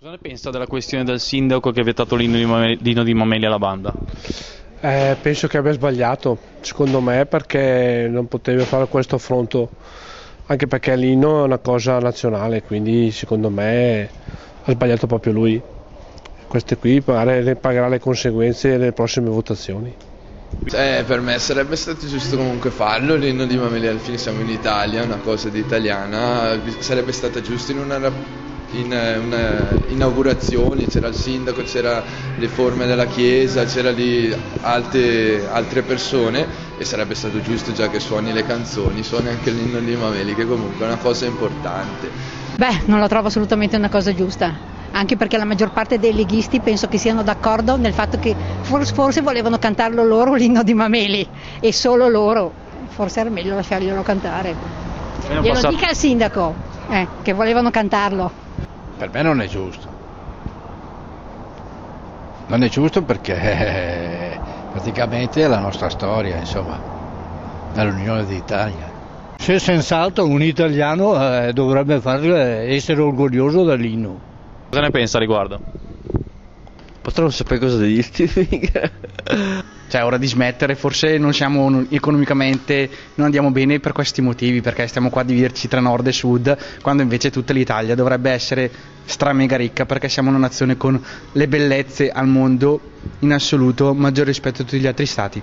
Cosa ne pensa della questione del sindaco che ha vietato l'inno di Mameli, l'inno di Mameli alla banda? Eh, penso che abbia sbagliato, secondo me, perché non poteva fare questo affronto, anche perché l'inno è una cosa nazionale, quindi secondo me ha sbagliato proprio lui. Queste qui magari ne pagherà le conseguenze nelle prossime votazioni. Eh, per me sarebbe stato giusto comunque farlo, l'inno di Mameli alla fine siamo in Italia, una cosa di italiana, sarebbe stato giusto in una, in una inaugurazione, c'era il sindaco, c'era le forme della chiesa, c'era lì altre, altre persone e sarebbe stato giusto già che suoni le canzoni, suoni anche l'inno di Mameli che comunque è una cosa importante. Beh, non la trovo assolutamente una cosa giusta anche perché la maggior parte dei leghisti penso che siano d'accordo nel fatto che forse volevano cantarlo loro l'inno di Mameli e solo loro, forse era meglio lasciarglielo cantare. Glielo dica al sindaco eh, che volevano cantarlo. Per me non è giusto. Non è giusto perché praticamente è la nostra storia, insomma, dall'Unione d'Italia. Se senz'altro un italiano eh, dovrebbe far, eh, essere orgoglioso dell'inno. Cosa ne pensa a riguardo? Potrò non sapere cosa dirti. cioè, è ora di smettere, forse non siamo economicamente, non andiamo bene per questi motivi, perché stiamo qua a dividerci tra nord e sud, quando invece tutta l'Italia dovrebbe essere stra mega ricca, perché siamo una nazione con le bellezze al mondo in assoluto maggiore rispetto a tutti gli altri stati.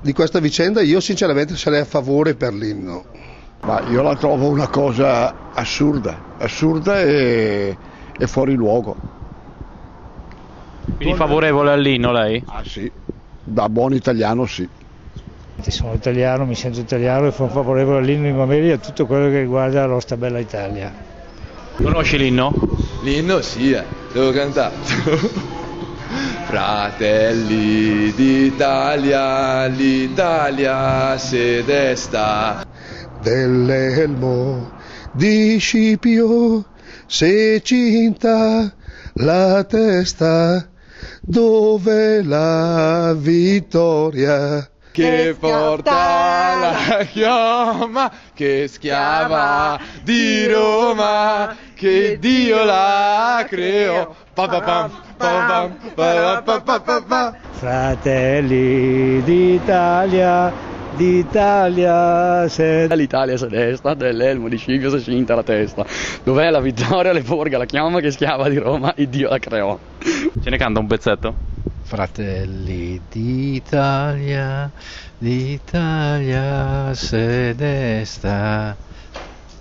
Di questa vicenda io sinceramente sarei a favore per l'inno. Ma io la trovo una cosa assurda, assurda e, e fuori luogo. Quindi favorevole all'inno lei? Ah sì, da buon italiano sì. Sono italiano, mi sento italiano e sono favorevole all'inno di Mameli e a tutto quello che riguarda la nostra bella Italia. Conosci l'inno? L'inno sì, eh. devo cantare. Fratelli d'Italia, l'Italia se desta dell'elmo di Scipio se cinta la testa dove la vittoria? Che porta la chioma che schiava di Roma che Dio la creò. Fratelli d'Italia d'Italia se... L'Italia se destra, dell'elmo di Scipio se cinta la testa. Dov'è la vittoria, le porga, la chiama che schiava di Roma, il Dio la creò. Ce ne canta un pezzetto? Fratelli d'Italia, d'Italia se destra,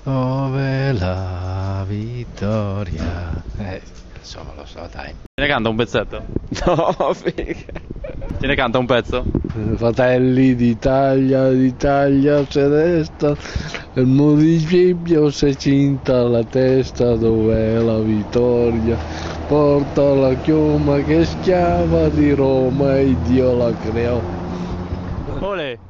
dove la vittoria... Eh, insomma lo so, dai. Ce ne canta un pezzetto? No, figa. Ce ne canta un pezzo? Fratelli d'Italia, d'Italia se resta, il municipio se cinta la testa dov'è la vittoria, porta la chioma che schiava di Roma e Dio la creò. Ole!